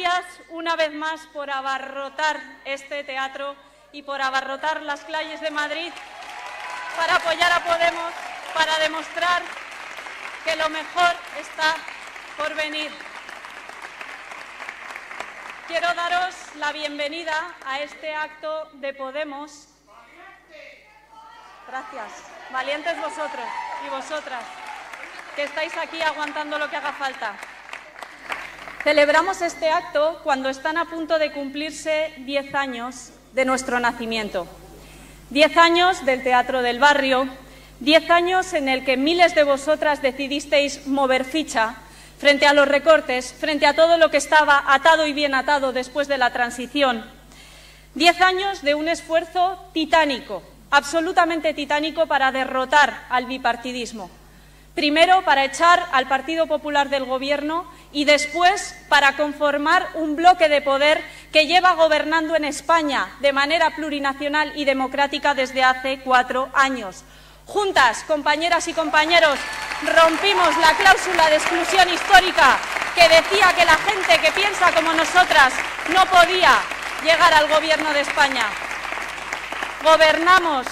Gracias una vez más por abarrotar este teatro y por abarrotar las calles de Madrid para apoyar a Podemos, para demostrar que lo mejor está por venir. Quiero daros la bienvenida a este acto de Podemos. Gracias. Valientes vosotros y vosotras, que estáis aquí aguantando lo que haga falta. Celebramos este acto cuando están a punto de cumplirse diez años de nuestro nacimiento. Diez años del Teatro del Barrio, diez años en el que miles de vosotras decidisteis mover ficha frente a los recortes, frente a todo lo que estaba atado y bien atado después de la transición. Diez años de un esfuerzo titánico, absolutamente titánico para derrotar al bipartidismo. Primero, para echar al Partido Popular del Gobierno y después para conformar un bloque de poder que lleva gobernando en España de manera plurinacional y democrática desde hace cuatro años. Juntas, compañeras y compañeros, rompimos la cláusula de exclusión histórica que decía que la gente que piensa como nosotras no podía llegar al Gobierno de España. Gobernamos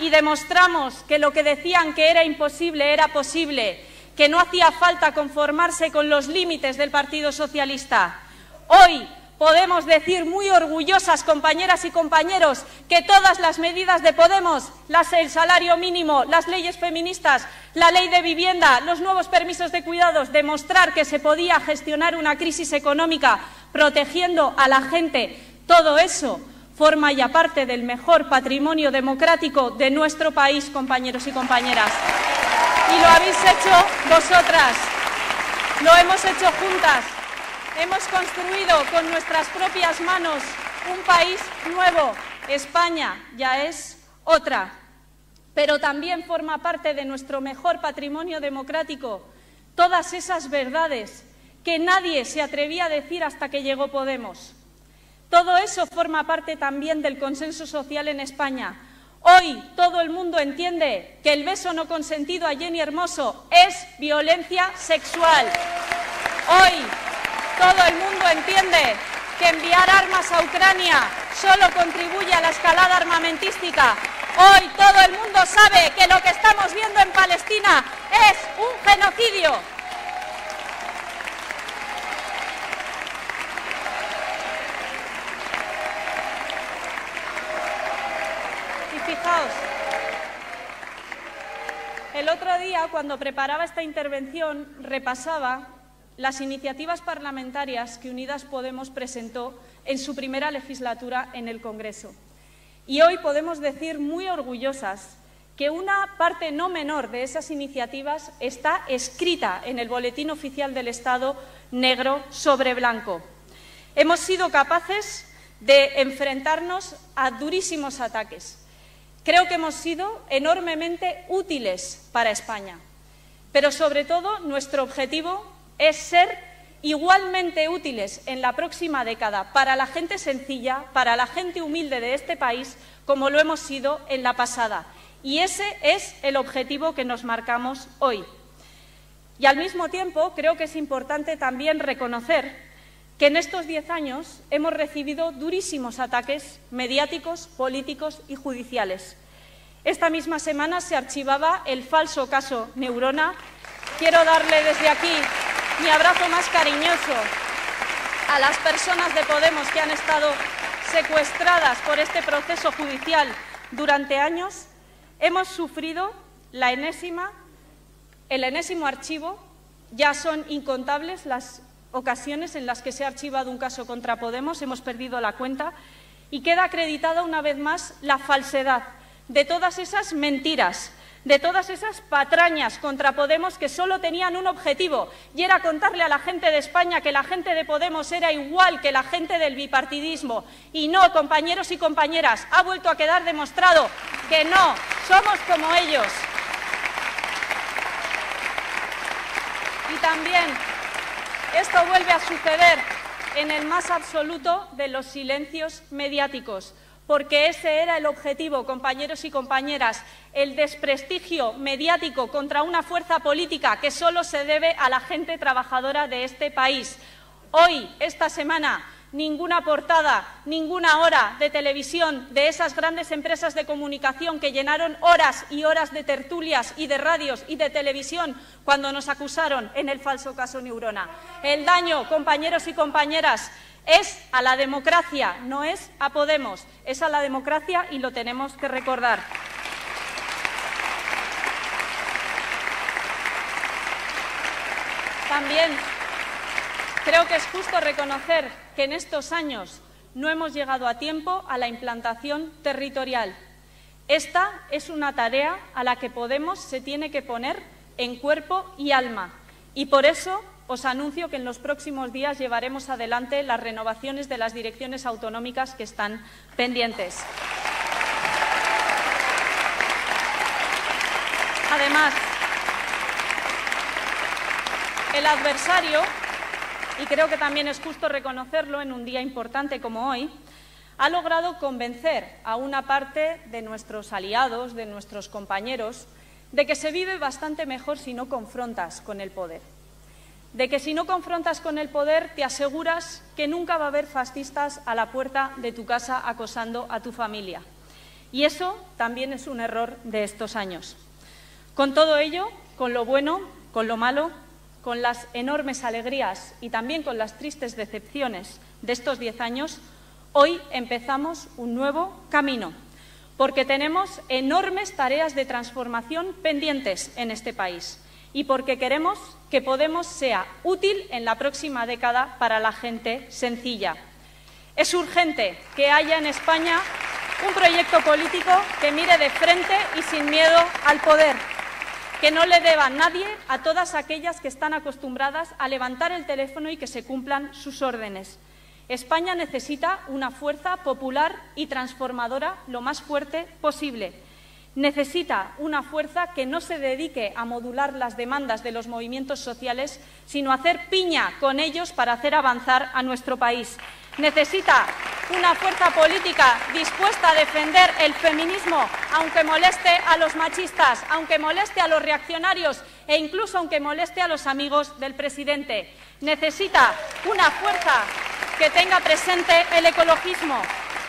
y demostramos que lo que decían que era imposible era posible, que no hacía falta conformarse con los límites del Partido Socialista. Hoy podemos decir muy orgullosas, compañeras y compañeros, que todas las medidas de Podemos, el salario mínimo, las leyes feministas, la ley de vivienda, los nuevos permisos de cuidados, demostrar que se podía gestionar una crisis económica protegiendo a la gente, todo eso forma ya parte del mejor patrimonio democrático de nuestro país, compañeros y compañeras. Y lo habéis hecho vosotras, lo hemos hecho juntas. Hemos construido con nuestras propias manos un país nuevo. España ya es otra, pero también forma parte de nuestro mejor patrimonio democrático todas esas verdades que nadie se atrevía a decir hasta que llegó Podemos. Todo eso forma parte también del consenso social en España. Hoy todo el mundo entiende que el beso no consentido a Jenny Hermoso es violencia sexual. Hoy todo el mundo entiende que enviar armas a Ucrania solo contribuye a la escalada armamentística. Hoy todo el mundo sabe que lo que estamos viendo en Palestina es un genocidio. Fijaos, el otro día cuando preparaba esta intervención repasaba las iniciativas parlamentarias que Unidas Podemos presentó en su primera legislatura en el Congreso. Y hoy podemos decir muy orgullosas que una parte no menor de esas iniciativas está escrita en el Boletín Oficial del Estado negro sobre blanco. Hemos sido capaces de enfrentarnos a durísimos ataques. Creo que hemos sido enormemente útiles para España. Pero, sobre todo, nuestro objetivo es ser igualmente útiles en la próxima década para la gente sencilla, para la gente humilde de este país, como lo hemos sido en la pasada. Y ese es el objetivo que nos marcamos hoy. Y al mismo tiempo creo que es importante también reconocer que en estos diez años hemos recibido durísimos ataques mediáticos, políticos y judiciales. Esta misma semana se archivaba el falso caso Neurona. Quiero darle desde aquí mi abrazo más cariñoso a las personas de Podemos que han estado secuestradas por este proceso judicial durante años, hemos sufrido la enésima, el enésimo archivo, ya son incontables las ocasiones en las que se ha archivado un caso contra Podemos, hemos perdido la cuenta, y queda acreditada una vez más la falsedad de todas esas mentiras de todas esas patrañas contra Podemos que solo tenían un objetivo y era contarle a la gente de España que la gente de Podemos era igual que la gente del bipartidismo. Y no, compañeros y compañeras, ha vuelto a quedar demostrado que no, somos como ellos. Y también esto vuelve a suceder en el más absoluto de los silencios mediáticos porque ese era el objetivo, compañeros y compañeras, el desprestigio mediático contra una fuerza política que solo se debe a la gente trabajadora de este país. Hoy, esta semana, ninguna portada, ninguna hora de televisión de esas grandes empresas de comunicación que llenaron horas y horas de tertulias y de radios y de televisión cuando nos acusaron en el falso caso Neurona. El daño, compañeros y compañeras, es a la democracia, no es a Podemos, es a la democracia y lo tenemos que recordar. También creo que es justo reconocer que en estos años no hemos llegado a tiempo a la implantación territorial. Esta es una tarea a la que Podemos se tiene que poner en cuerpo y alma y por eso os anuncio que en los próximos días llevaremos adelante las renovaciones de las direcciones autonómicas que están pendientes. Además, el adversario, y creo que también es justo reconocerlo en un día importante como hoy, ha logrado convencer a una parte de nuestros aliados, de nuestros compañeros, de que se vive bastante mejor si no confrontas con el poder. De que si no confrontas con el poder te aseguras que nunca va a haber fascistas a la puerta de tu casa acosando a tu familia. Y eso también es un error de estos años. Con todo ello, con lo bueno, con lo malo, con las enormes alegrías y también con las tristes decepciones de estos diez años, hoy empezamos un nuevo camino, porque tenemos enormes tareas de transformación pendientes en este país y porque queremos que Podemos sea útil en la próxima década para la gente sencilla. Es urgente que haya en España un proyecto político que mire de frente y sin miedo al poder que no le deba nadie a todas aquellas que están acostumbradas a levantar el teléfono y que se cumplan sus órdenes. España necesita una fuerza popular y transformadora lo más fuerte posible. Necesita una fuerza que no se dedique a modular las demandas de los movimientos sociales, sino a hacer piña con ellos para hacer avanzar a nuestro país. Necesita una fuerza política dispuesta a defender el feminismo, aunque moleste a los machistas, aunque moleste a los reaccionarios e incluso aunque moleste a los amigos del presidente. Necesita una fuerza que tenga presente el ecologismo,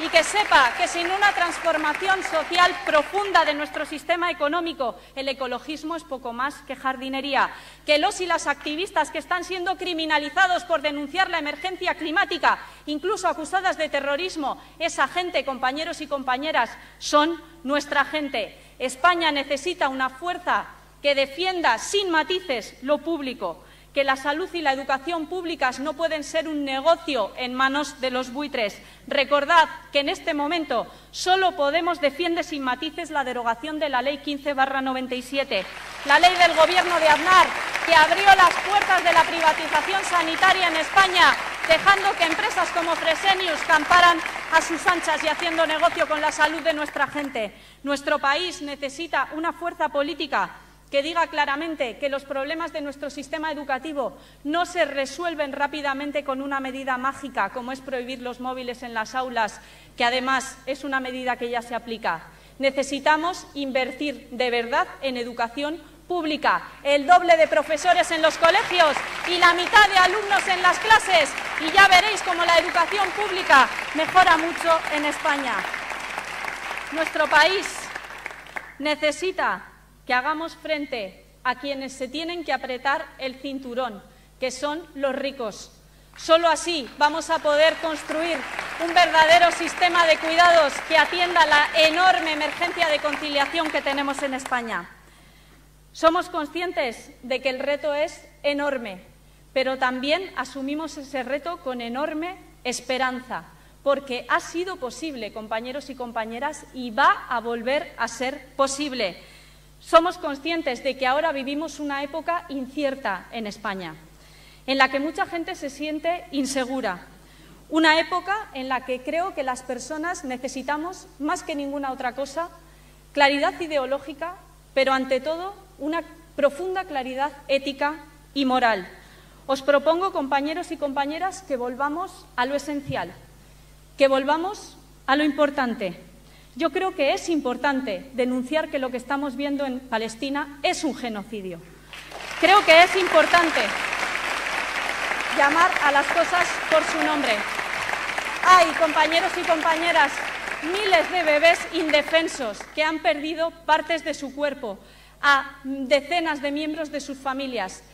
y que sepa que sin una transformación social profunda de nuestro sistema económico, el ecologismo es poco más que jardinería, que los y las activistas que están siendo criminalizados por denunciar la emergencia climática, incluso acusadas de terrorismo, esa gente, compañeros y compañeras, son nuestra gente. España necesita una fuerza que defienda sin matices lo público, que la salud y la educación públicas no pueden ser un negocio en manos de los buitres. Recordad que en este momento solo Podemos defiende sin matices la derogación de la Ley 15-97, la ley del Gobierno de Aznar, que abrió las puertas de la privatización sanitaria en España, dejando que empresas como Fresenius camparan a sus anchas y haciendo negocio con la salud de nuestra gente. Nuestro país necesita una fuerza política que diga claramente que los problemas de nuestro sistema educativo no se resuelven rápidamente con una medida mágica, como es prohibir los móviles en las aulas, que además es una medida que ya se aplica. Necesitamos invertir de verdad en educación pública, el doble de profesores en los colegios y la mitad de alumnos en las clases, y ya veréis cómo la educación pública mejora mucho en España. Nuestro país necesita que hagamos frente a quienes se tienen que apretar el cinturón, que son los ricos. Solo así vamos a poder construir un verdadero sistema de cuidados que atienda la enorme emergencia de conciliación que tenemos en España. Somos conscientes de que el reto es enorme, pero también asumimos ese reto con enorme esperanza, porque ha sido posible, compañeros y compañeras, y va a volver a ser posible. Somos conscientes de que ahora vivimos una época incierta en España, en la que mucha gente se siente insegura, una época en la que creo que las personas necesitamos, más que ninguna otra cosa, claridad ideológica, pero ante todo una profunda claridad ética y moral. Os propongo, compañeros y compañeras, que volvamos a lo esencial, que volvamos a lo importante, yo creo que es importante denunciar que lo que estamos viendo en Palestina es un genocidio. Creo que es importante llamar a las cosas por su nombre. Hay, compañeros y compañeras, miles de bebés indefensos que han perdido partes de su cuerpo, a decenas de miembros de sus familias.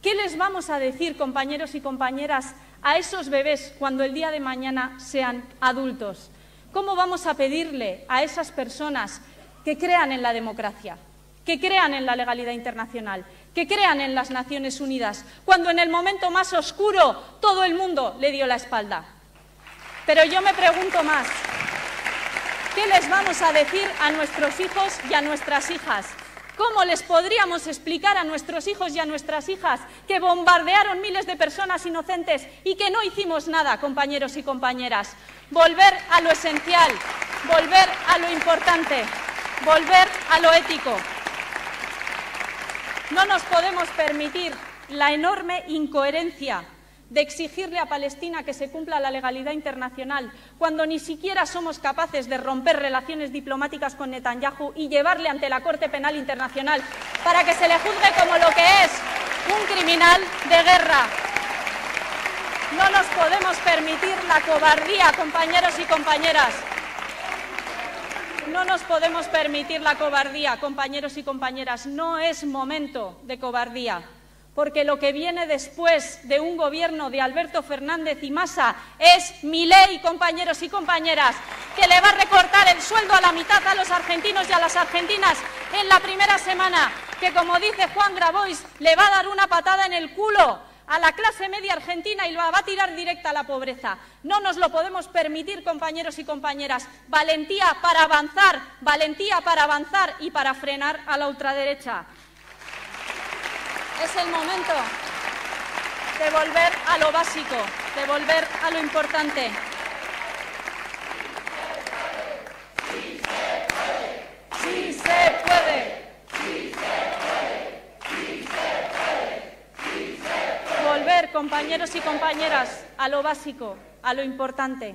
¿Qué les vamos a decir, compañeros y compañeras, a esos bebés cuando el día de mañana sean adultos? ¿Cómo vamos a pedirle a esas personas que crean en la democracia, que crean en la legalidad internacional, que crean en las Naciones Unidas, cuando en el momento más oscuro todo el mundo le dio la espalda? Pero yo me pregunto más, ¿qué les vamos a decir a nuestros hijos y a nuestras hijas? ¿Cómo les podríamos explicar a nuestros hijos y a nuestras hijas que bombardearon miles de personas inocentes y que no hicimos nada, compañeros y compañeras? Volver a lo esencial, volver a lo importante, volver a lo ético. No nos podemos permitir la enorme incoherencia de exigirle a Palestina que se cumpla la legalidad internacional, cuando ni siquiera somos capaces de romper relaciones diplomáticas con Netanyahu y llevarle ante la Corte Penal Internacional para que se le juzgue como lo que es, un criminal de guerra. No nos podemos permitir la cobardía, compañeros y compañeras. No nos podemos permitir la cobardía, compañeros y compañeras. No es momento de cobardía porque lo que viene después de un gobierno de Alberto Fernández y Massa es mi ley, compañeros y compañeras, que le va a recortar el sueldo a la mitad a los argentinos y a las argentinas en la primera semana, que como dice Juan Grabois, le va a dar una patada en el culo a la clase media argentina y lo va a tirar directa a la pobreza. No nos lo podemos permitir, compañeros y compañeras. Valentía para avanzar, valentía para avanzar y para frenar a la ultraderecha. Es el momento de volver a lo básico, de volver a lo importante. Volver, compañeros y compañeras, a lo básico, a lo importante.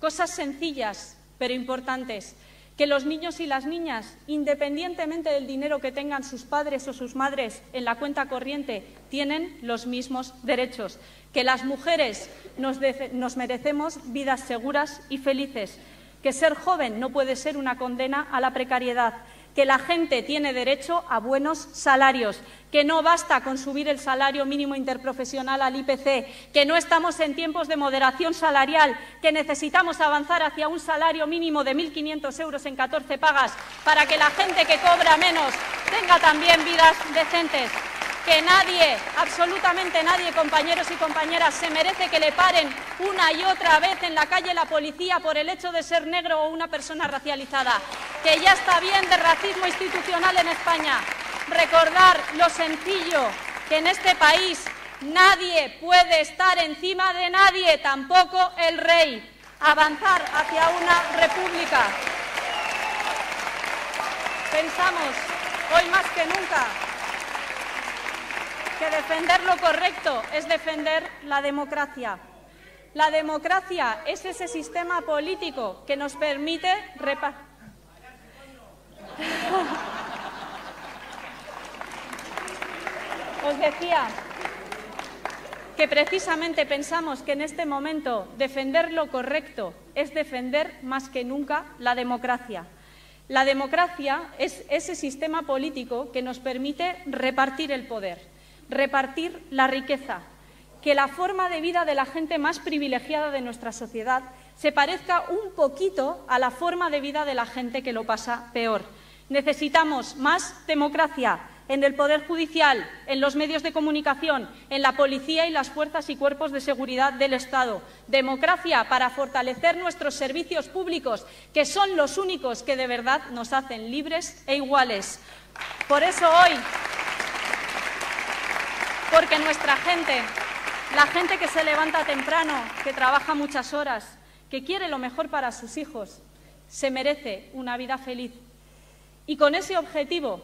Cosas sencillas, pero importantes que los niños y las niñas, independientemente del dinero que tengan sus padres o sus madres en la cuenta corriente, tienen los mismos derechos, que las mujeres nos, nos, merecemos vidas seguras y felices, que ser joven no puede ser una condena a la precariedad, que la gente tiene derecho a buenos salarios, que no basta con subir el salario mínimo interprofesional al IPC, que no estamos en tiempos de moderación salarial, que necesitamos avanzar hacia un salario mínimo de 1.500 euros en 14 pagas para que la gente que cobra menos tenga también vidas decentes. Que nadie, absolutamente nadie, compañeros y compañeras, se merece que le paren una y otra vez en la calle la policía por el hecho de ser negro o una persona racializada, que ya está bien de racismo institucional en España. Recordar lo sencillo, que en este país nadie puede estar encima de nadie, tampoco el rey. Avanzar hacia una república. Pensamos, hoy más que nunca, que defender lo correcto es defender la democracia. La democracia es ese sistema político que nos permite Os decía que precisamente pensamos que en este momento defender lo correcto es defender más que nunca la democracia. La democracia es ese sistema político que nos permite repartir el poder repartir la riqueza, que la forma de vida de la gente más privilegiada de nuestra sociedad se parezca un poquito a la forma de vida de la gente que lo pasa peor. Necesitamos más democracia en el Poder Judicial, en los medios de comunicación, en la policía y las fuerzas y cuerpos de seguridad del Estado. Democracia para fortalecer nuestros servicios públicos, que son los únicos que de verdad nos hacen libres e iguales. Por eso hoy porque nuestra gente, la gente que se levanta temprano, que trabaja muchas horas, que quiere lo mejor para sus hijos, se merece una vida feliz. Y con ese objetivo,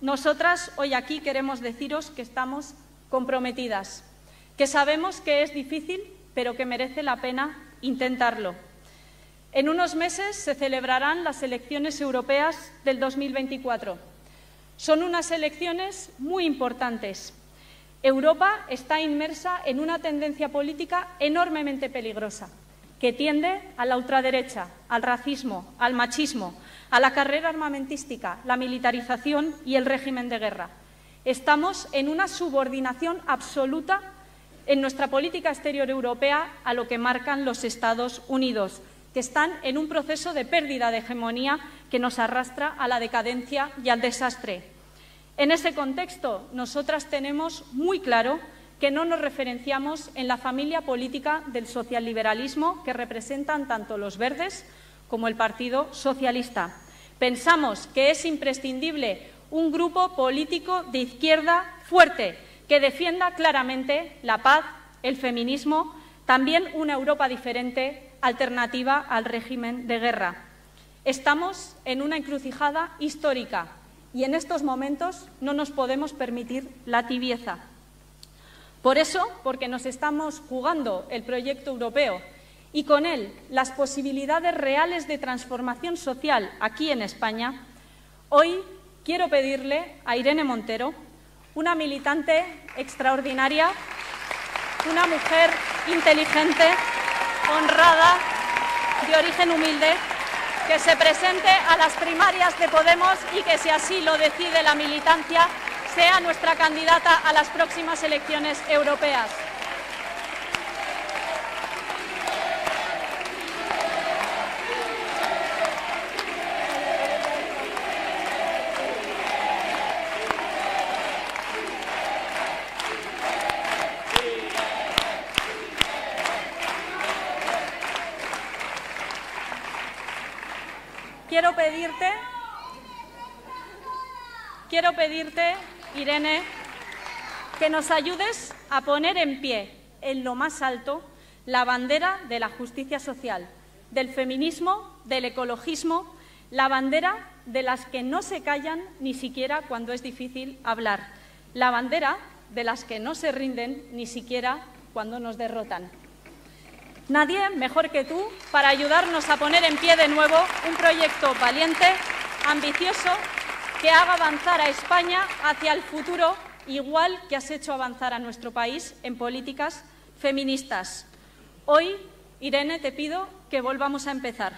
nosotras hoy aquí queremos deciros que estamos comprometidas, que sabemos que es difícil, pero que merece la pena intentarlo. En unos meses se celebrarán las elecciones europeas del 2024. Son unas elecciones muy importantes Europa está inmersa en una tendencia política enormemente peligrosa, que tiende a la ultraderecha, al racismo, al machismo, a la carrera armamentística, la militarización y el régimen de guerra. Estamos en una subordinación absoluta en nuestra política exterior europea a lo que marcan los Estados Unidos, que están en un proceso de pérdida de hegemonía que nos arrastra a la decadencia y al desastre. En ese contexto, nosotras tenemos muy claro que no nos referenciamos en la familia política del socialliberalismo que representan tanto los verdes como el Partido Socialista. Pensamos que es imprescindible un grupo político de izquierda fuerte que defienda claramente la paz, el feminismo, también una Europa diferente, alternativa al régimen de guerra. Estamos en una encrucijada histórica y en estos momentos no nos podemos permitir la tibieza. Por eso, porque nos estamos jugando el proyecto europeo y con él las posibilidades reales de transformación social aquí en España, hoy quiero pedirle a Irene Montero una militante extraordinaria, una mujer inteligente, honrada, de origen humilde, que se presente a las primarias de Podemos y que, si así lo decide la militancia, sea nuestra candidata a las próximas elecciones europeas. quiero pedirte, quiero pedirte, Irene, que nos ayudes a poner en pie, en lo más alto, la bandera de la justicia social, del feminismo, del ecologismo, la bandera de las que no se callan ni siquiera cuando es difícil hablar, la bandera de las que no se rinden ni siquiera cuando nos derrotan. Nadie mejor que tú para ayudarnos a poner en pie de nuevo un proyecto valiente, ambicioso, que haga avanzar a España hacia el futuro igual que has hecho avanzar a nuestro país en políticas feministas. Hoy, Irene, te pido que volvamos a empezar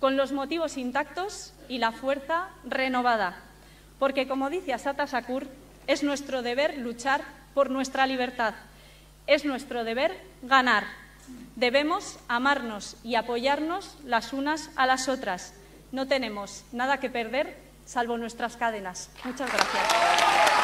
con los motivos intactos y la fuerza renovada, porque como dice Asata Sakur, es nuestro deber luchar por nuestra libertad, es nuestro deber ganar. Debemos amarnos y apoyarnos las unas a las otras. No tenemos nada que perder salvo nuestras cadenas. Muchas gracias.